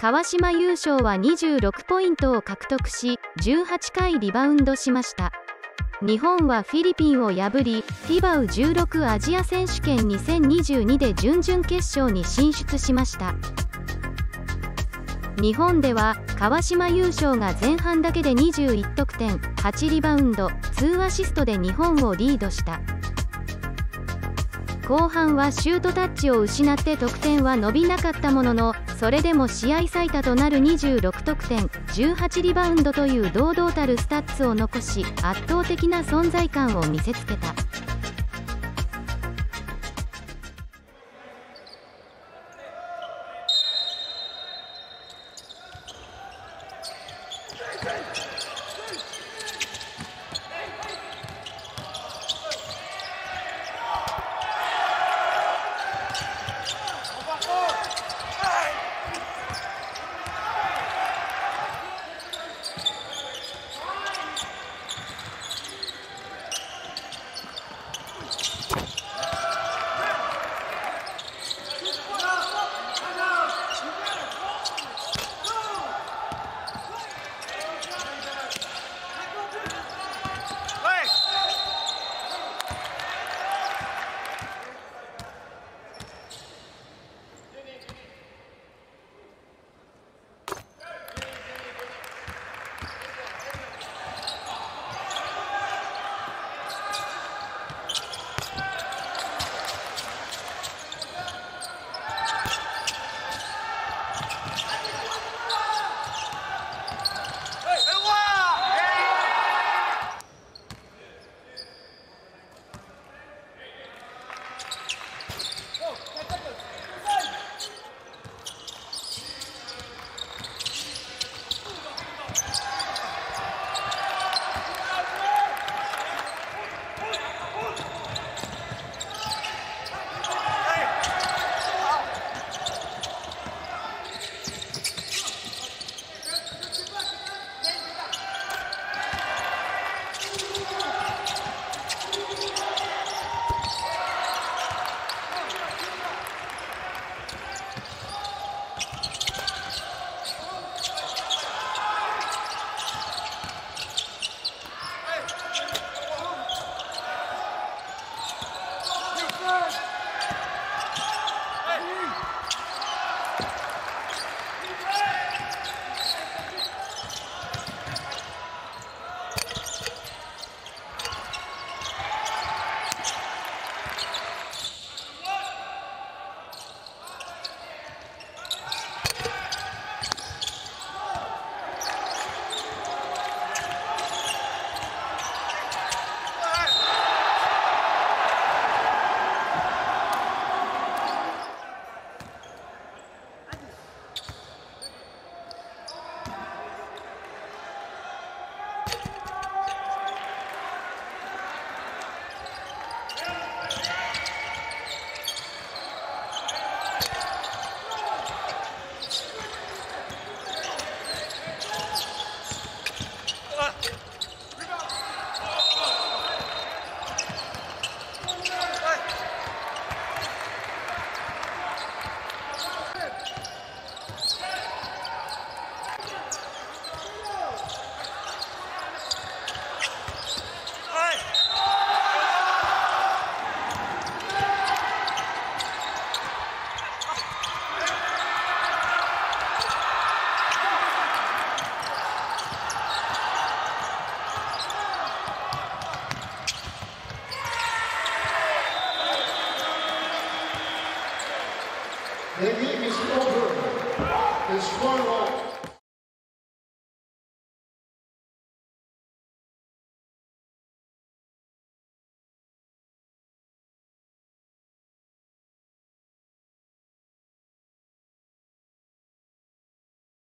川島悠翔は26ポイントを獲得し18回リバウンドしました。日本はフィリピンを破り FIBA16 アジア選手権2022で準々決勝に進出しました。日本では川島悠翔が前半だけで21得点8リバウンド2アシストで日本をリードした。後半はシュートタッチを失って得点は伸びなかったもののそれでも試合最多となる26得点18リバウンドという堂々たるスタッツを残し圧倒的な存在感を見せつけた。Goldberg is far right.